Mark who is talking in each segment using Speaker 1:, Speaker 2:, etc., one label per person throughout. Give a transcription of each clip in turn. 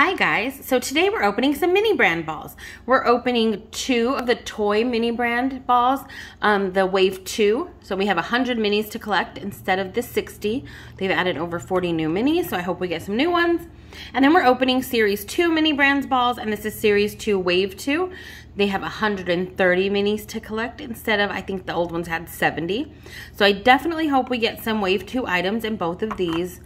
Speaker 1: Hi guys, so today we're opening some mini brand balls. We're opening two of the toy mini brand balls, um, the Wave 2. So we have 100 minis to collect instead of the 60. They've added over 40 new minis, so I hope we get some new ones. And then we're opening Series 2 mini brands balls, and this is Series 2 Wave 2. They have 130 minis to collect instead of, I think the old ones had 70. So I definitely hope we get some Wave 2 items in both of these.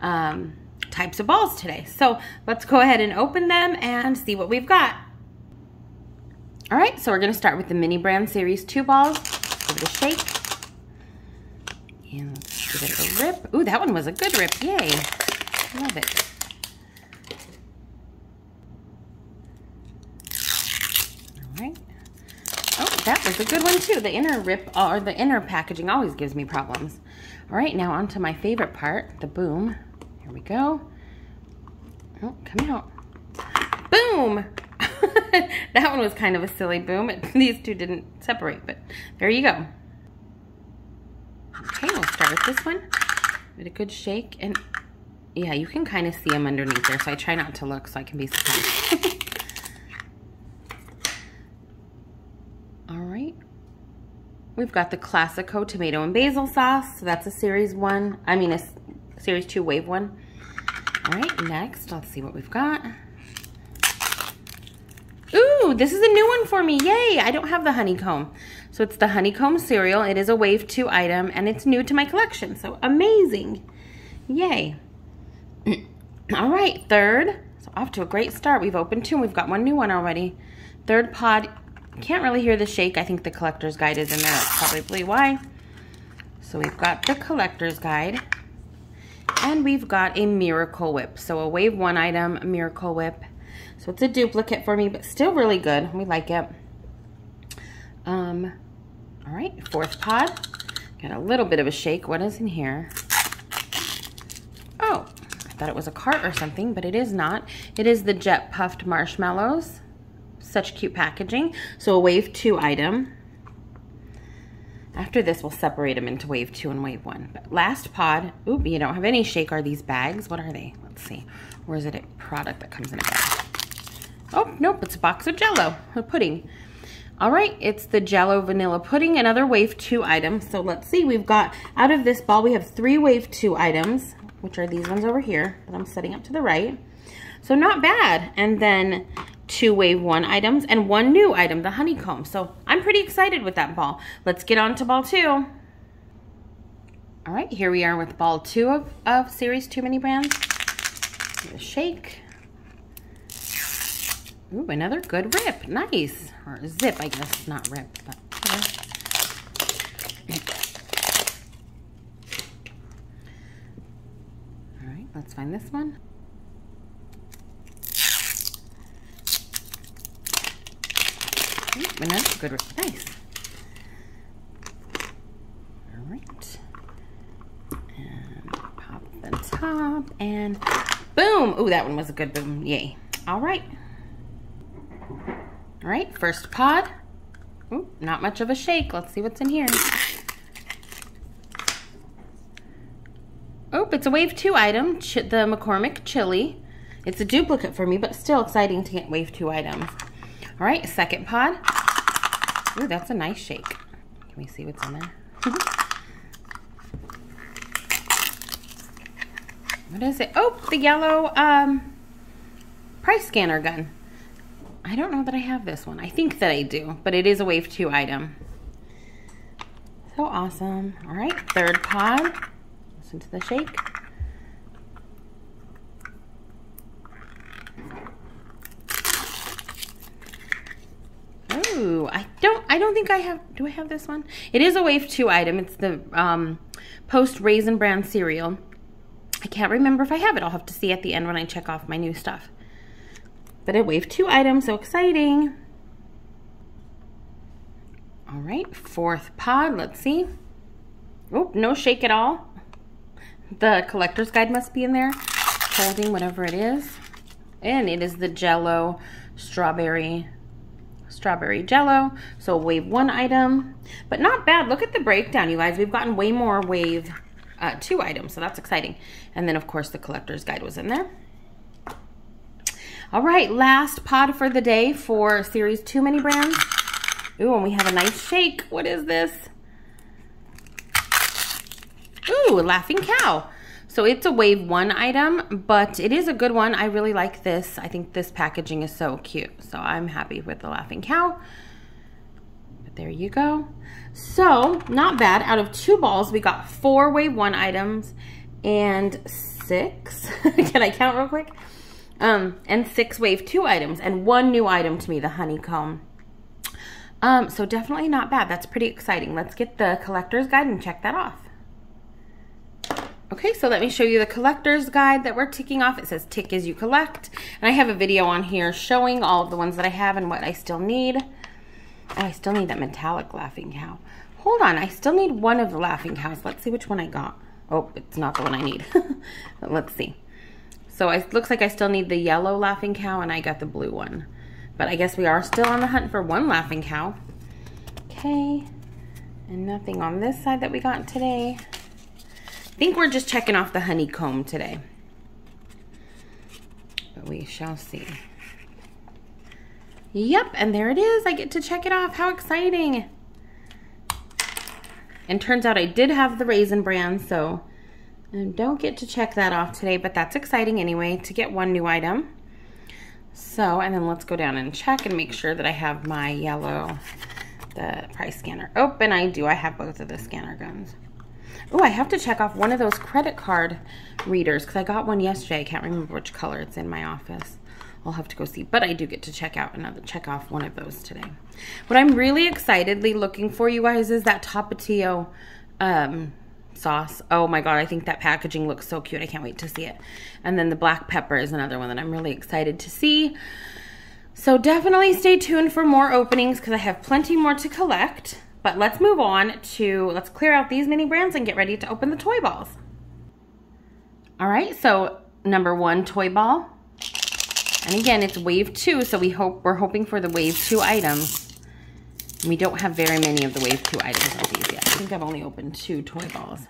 Speaker 1: Um, types of balls today. So let's go ahead and open them and see what we've got. All right, so we're gonna start with the Mini Brand Series 2 balls. Give it a shake. And let's give it a rip. Ooh, that one was a good rip, yay. Love it. All right. Oh, that was a good one too. The inner rip, or the inner packaging always gives me problems. All right, now on to my favorite part, the boom. Here we go. Oh, come out. Boom! that one was kind of a silly boom. These two didn't separate, but there you go. Okay, we'll start with this one. Give it a good shake. And yeah, you can kind of see them underneath there, so I try not to look so I can be surprised. All right. We've got the Classico tomato and basil sauce. So that's a series one. I mean, a Series 2 Wave 1. All right, next, let's see what we've got. Ooh, this is a new one for me. Yay, I don't have the honeycomb. So it's the honeycomb cereal. It is a Wave 2 item, and it's new to my collection. So amazing. Yay. All right, third. So off to a great start. We've opened two, and we've got one new one already. Third pod. Can't really hear the shake. I think the collector's guide is in there. That's probably why. So we've got the collector's guide. And we've got a Miracle Whip. So a Wave 1 item, Miracle Whip. So it's a duplicate for me, but still really good. We like it. Um, all right, fourth pod. Got a little bit of a shake. What is in here? Oh, I thought it was a cart or something, but it is not. It is the Jet Puffed Marshmallows. Such cute packaging. So a Wave 2 item. After this, we'll separate them into wave two and wave one. But last pod, oop, you don't have any shake. Are these bags? What are they? Let's see. Or is it a product that comes in a bag? Oh, nope, it's a box of Jello, a pudding. All right, it's the Jello Vanilla Pudding, another Wave 2 item. So let's see, we've got, out of this ball, we have three Wave 2 items, which are these ones over here that I'm setting up to the right. So not bad. And then two wave one items and one new item, the honeycomb. So pretty excited with that ball. Let's get on to ball two. All right, here we are with ball two of, of series two mini brands. Give a shake. Ooh, another good rip. Nice. Or zip, I guess. Not rip, but All right, let's find this one. And that's good. Nice. All right. And pop the top and boom. Oh, that one was a good boom. Yay. All right. All right, first pod. Ooh, not much of a shake. Let's see what's in here. Oh, it's a wave two item, Ch the McCormick chili. It's a duplicate for me, but still exciting to get wave two items. All right, second pod. Ooh, that's a nice shake. Can we see what's in there? what is it? Oh, the yellow um, price scanner gun. I don't know that I have this one. I think that I do, but it is a Wave 2 item. So awesome. All right, third pod. Listen to the shake. Ooh, I don't think I have do I have this one? It is a wave two item. It's the um, post raisin bran cereal. I can't remember if I have it. I'll have to see at the end when I check off my new stuff. But a wave two item, so exciting. All right, fourth pod, let's see. Oh, no shake at all. The collector's guide must be in there, holding whatever it is. And it is the Jello strawberry strawberry jello. So wave one item, but not bad. Look at the breakdown, you guys. We've gotten way more wave uh, two items, so that's exciting. And then of course the collector's guide was in there. All right, last pod for the day for Series 2 mini brands. Ooh, and we have a nice shake. What is this? Ooh, Laughing Cow. So it's a wave one item, but it is a good one. I really like this. I think this packaging is so cute. So I'm happy with the Laughing Cow. But there you go. So not bad. Out of two balls, we got four wave one items and six. Can I count real quick? Um, and six wave two items and one new item to me, the honeycomb. Um, so definitely not bad. That's pretty exciting. Let's get the collector's guide and check that off. Okay, so let me show you the collector's guide that we're ticking off. It says tick as you collect. And I have a video on here showing all of the ones that I have and what I still need. Oh, I still need that metallic laughing cow. Hold on, I still need one of the laughing cows. Let's see which one I got. Oh, it's not the one I need. let's see. So it looks like I still need the yellow laughing cow and I got the blue one. But I guess we are still on the hunt for one laughing cow. Okay, and nothing on this side that we got today think we're just checking off the honeycomb today. But we shall see. Yep, and there it is. I get to check it off. How exciting. And turns out I did have the Raisin Bran, so I don't get to check that off today, but that's exciting anyway to get one new item. So, and then let's go down and check and make sure that I have my yellow, the price scanner. open. I do. I have both of the scanner guns. Oh, I have to check off one of those credit card readers because I got one yesterday. I can't remember which color. It's in my office. I'll have to go see. But I do get to check out another, check off one of those today. What I'm really excitedly looking for, you guys, is that Tapatio um, sauce. Oh my God, I think that packaging looks so cute. I can't wait to see it. And then the black pepper is another one that I'm really excited to see. So definitely stay tuned for more openings because I have plenty more to collect. But let's move on to, let's clear out these mini brands and get ready to open the toy balls. All right, so number one toy ball. And again, it's wave two, so we hope, we're hoping for the wave two items. We don't have very many of the wave two items of these yet. I think I've only opened two toy balls.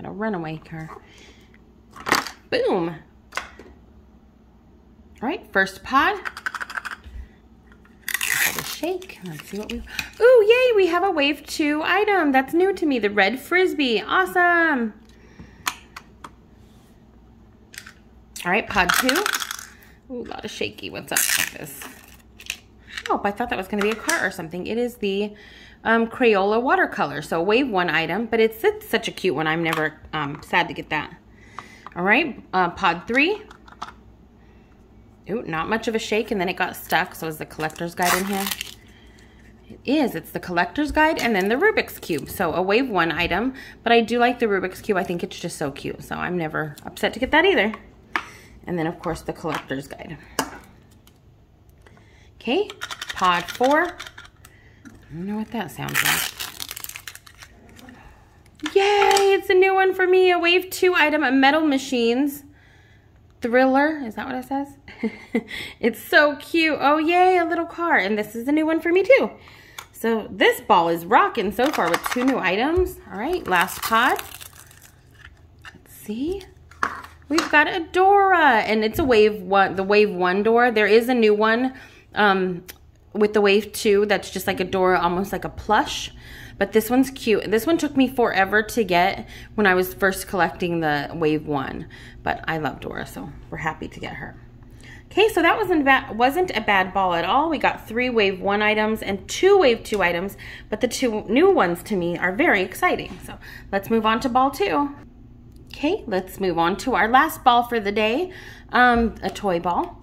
Speaker 1: Got a runaway car. Boom. All right, first pod. shake. Let's see what we. Ooh, yay! We have a wave two item. That's new to me. The red frisbee. Awesome. All right, pod two. Ooh, a lot of shaky. What's up with this? Oh, I thought that was going to be a car or something. It is the um, Crayola watercolor. So wave one item, but it's, it's such a cute one. I'm never um, sad to get that. All right, uh, pod three. Ooh, not much of a shake, and then it got stuck. So is the collector's guide in here? It is. It's the collector's guide and then the Rubik's Cube. So a wave one item, but I do like the Rubik's Cube. I think it's just so cute. So I'm never upset to get that either. And then, of course, the collector's guide. Okay, pod four. I don't know what that sounds like. Yay, it's a new one for me. A Wave 2 item a Metal Machines. Thriller, is that what it says? it's so cute. Oh, yay, a little car. And this is a new one for me too. So this ball is rocking so far with two new items. All right, last pod. Let's see. We've got a Dora, and it's a wave one, the wave one door. There is a new one um, with the Wave 2 that's just like a Dora, almost like a plush. But this one's cute. This one took me forever to get when I was first collecting the Wave 1. But I love Dora, so we're happy to get her. Okay, so that wasn't wasn't a bad ball at all. We got three Wave 1 items and two Wave 2 items, but the two new ones to me are very exciting. So let's move on to ball 2. Okay, let's move on to our last ball for the day, um, a toy ball.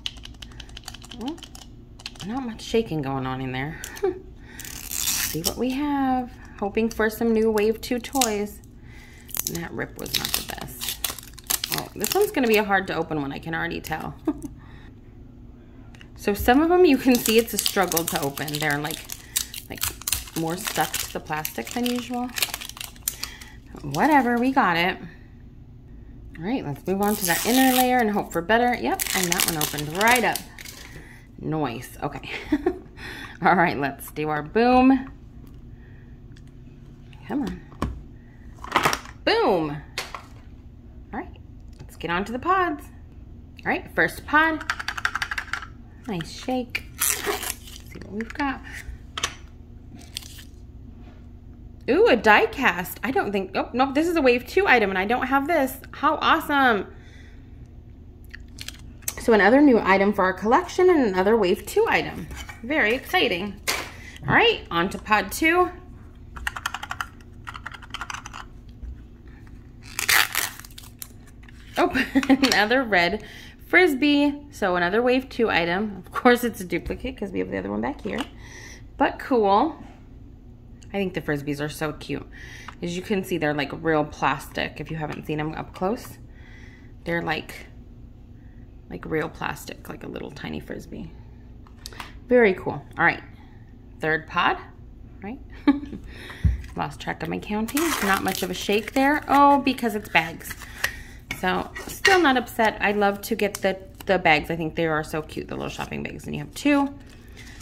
Speaker 1: Not much shaking going on in there. Hmm. see what we have. Hoping for some new Wave 2 toys. And that rip was not the best. Oh, this one's going to be a hard to open one, I can already tell. so some of them you can see it's a struggle to open. They're like, like more stuck to the plastic than usual. Whatever, we got it. All right, let's move on to that inner layer and hope for better. Yep, and that one opened right up. Noise. Okay. All right, let's do our boom. Come on. Boom. All right, let's get on to the pods. All right, first pod. Nice shake. Let's see what we've got. Ooh, a die cast. I don't think, oh, nope, this is a wave two item and I don't have this. How awesome. So another new item for our collection and another wave two item. Very exciting. All right, on to pod two. Oh, another red frisbee. So another wave two item. Of course it's a duplicate because we have the other one back here, but cool. I think the Frisbees are so cute. As you can see, they're like real plastic. If you haven't seen them up close, they're like, like real plastic, like a little tiny Frisbee. Very cool. All right, third pod, right? Lost track of my counting. Not much of a shake there. Oh, because it's bags. So still not upset. I love to get the, the bags. I think they are so cute, the little shopping bags. And you have two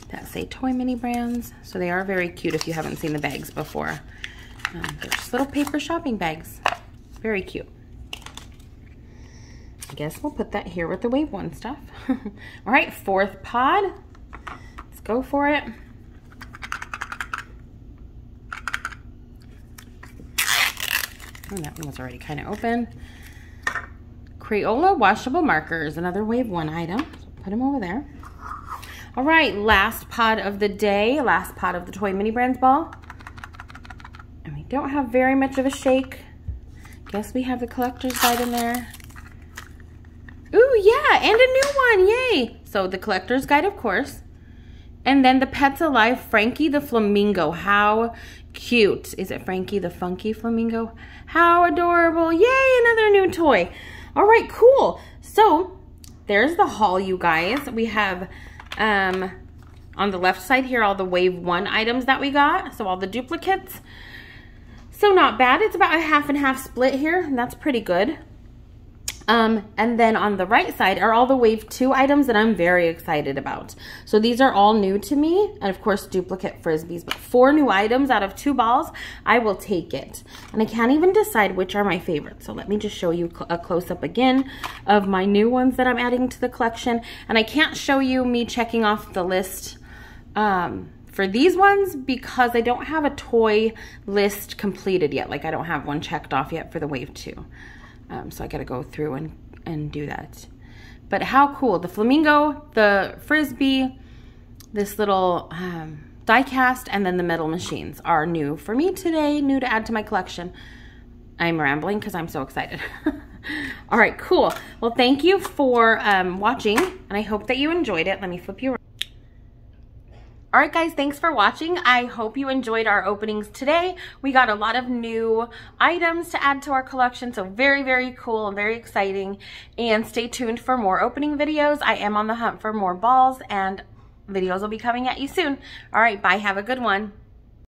Speaker 1: that say Toy Mini Brands. So they are very cute if you haven't seen the bags before. Um, they're just little paper shopping bags. Very cute. I guess we'll put that here with the Wave 1 stuff. All right, fourth pod. Let's go for it. Oh, that one was already kind of open. Crayola washable markers, another Wave 1 item. Put them over there. All right, last pod of the day, last pod of the Toy Mini Brands ball. And we don't have very much of a shake. Guess we have the collector's guide in there. Ooh, yeah, and a new one, yay. So the collector's guide, of course. And then the Pets Alive Frankie the Flamingo. How cute. Is it Frankie the Funky Flamingo? How adorable. Yay, another new toy. All right, cool. So there's the haul, you guys. We have um, on the left side here, all the wave one items that we got. So all the duplicates. So not bad. It's about a half and half split here. And that's pretty good. Um, and then on the right side are all the wave two items that I'm very excited about. So these are all new to me. And of course, duplicate frisbees, but four new items out of two balls, I will take it. And I can't even decide which are my favorites. So let me just show you a close up again of my new ones that I'm adding to the collection. And I can't show you me checking off the list, um, for these ones because I don't have a toy list completed yet. Like I don't have one checked off yet for the wave two. Um, so I got to go through and, and do that. But how cool. The flamingo, the frisbee, this little um, die cast, and then the metal machines are new for me today, new to add to my collection. I'm rambling because I'm so excited. All right, cool. Well, thank you for um, watching, and I hope that you enjoyed it. Let me flip you around. All right, guys, thanks for watching. I hope you enjoyed our openings today. We got a lot of new items to add to our collection, so very, very cool and very exciting. And stay tuned for more opening videos. I am on the hunt for more balls, and videos will be coming at you soon. All right, bye. Have a good one.